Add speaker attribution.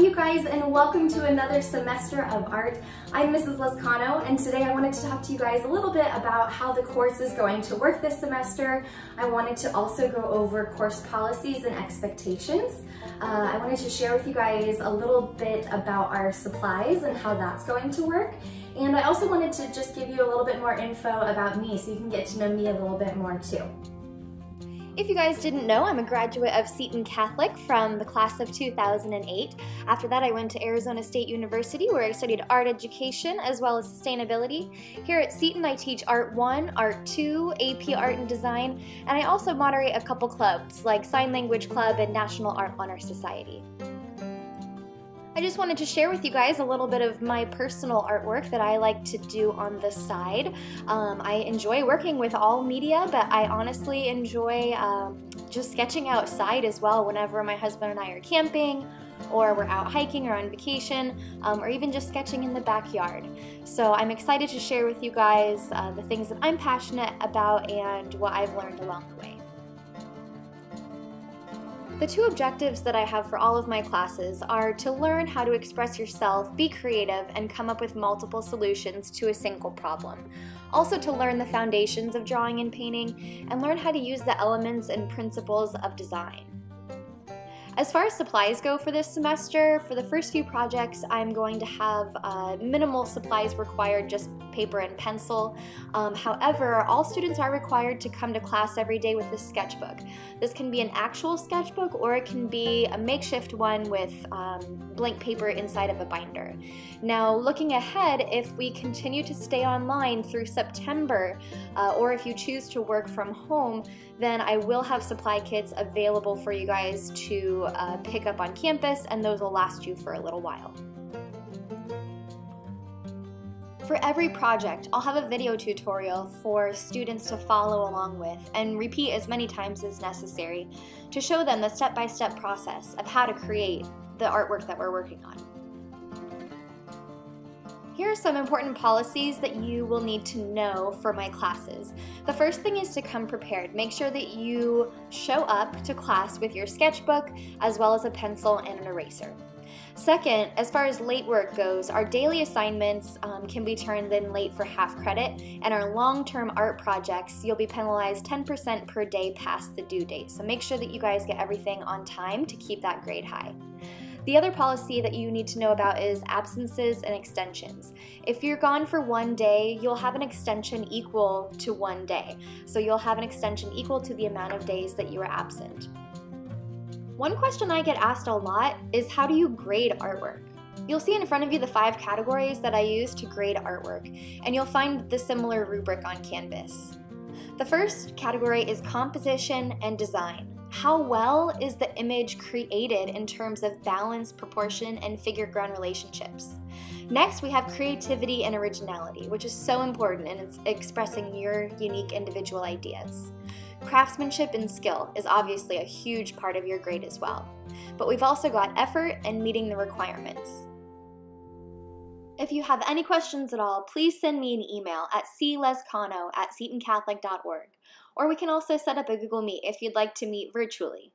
Speaker 1: you guys and welcome to another semester of art. I'm Mrs. Lezcano and today I wanted to talk to you guys a little bit about how the course is going to work this semester. I wanted to also go over course policies and expectations. Uh, I wanted to share with you guys a little bit about our supplies and how that's going to work. And I also wanted to just give you a little bit more info about me so you can get to know me a little bit more too.
Speaker 2: If you guys didn't know, I'm a graduate of Seton Catholic from the class of 2008. After that, I went to Arizona State University where I studied art education as well as sustainability. Here at Seton, I teach Art 1, Art 2, AP Art and Design, and I also moderate a couple clubs like Sign Language Club and National Art Honor Society. I just wanted to share with you guys a little bit of my personal artwork that I like to do on the side. Um, I enjoy working with all media, but I honestly enjoy um, just sketching outside as well whenever my husband and I are camping or we're out hiking or on vacation, um, or even just sketching in the backyard. So I'm excited to share with you guys uh, the things that I'm passionate about and what I've learned along the way. The two objectives that I have for all of my classes are to learn how to express yourself, be creative, and come up with multiple solutions to a single problem. Also to learn the foundations of drawing and painting, and learn how to use the elements and principles of design. As far as supplies go for this semester, for the first few projects, I'm going to have uh, minimal supplies required, just paper and pencil. Um, however, all students are required to come to class every day with a sketchbook. This can be an actual sketchbook or it can be a makeshift one with um, blank paper inside of a binder. Now, looking ahead, if we continue to stay online through September, uh, or if you choose to work from home, then I will have supply kits available for you guys to uh, pick up on campus, and those will last you for a little while. For every project, I'll have a video tutorial for students to follow along with and repeat as many times as necessary to show them the step-by-step -step process of how to create the artwork that we're working on. Here are some important policies that you will need to know for my classes. The first thing is to come prepared. Make sure that you show up to class with your sketchbook as well as a pencil and an eraser. Second, as far as late work goes, our daily assignments um, can be turned in late for half credit, and our long-term art projects, you'll be penalized 10% per day past the due date. So make sure that you guys get everything on time to keep that grade high. The other policy that you need to know about is absences and extensions. If you're gone for one day, you'll have an extension equal to one day. So you'll have an extension equal to the amount of days that you were absent. One question I get asked a lot is how do you grade artwork? You'll see in front of you the five categories that I use to grade artwork, and you'll find the similar rubric on Canvas. The first category is composition and design. How well is the image created in terms of balance, proportion, and figure ground relationships? Next, we have creativity and originality, which is so important in expressing your unique individual ideas. Craftsmanship and skill is obviously a huge part of your grade as well, but we've also got effort and meeting the requirements. If you have any questions at all, please send me an email at clezcano at setoncatholic.org, or we can also set up a Google Meet if you'd like to meet virtually.